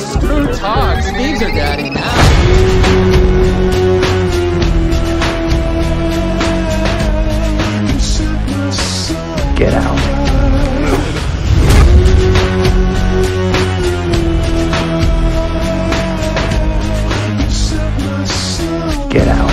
screw Todd. Steve's her daddy now. Get out. Get out.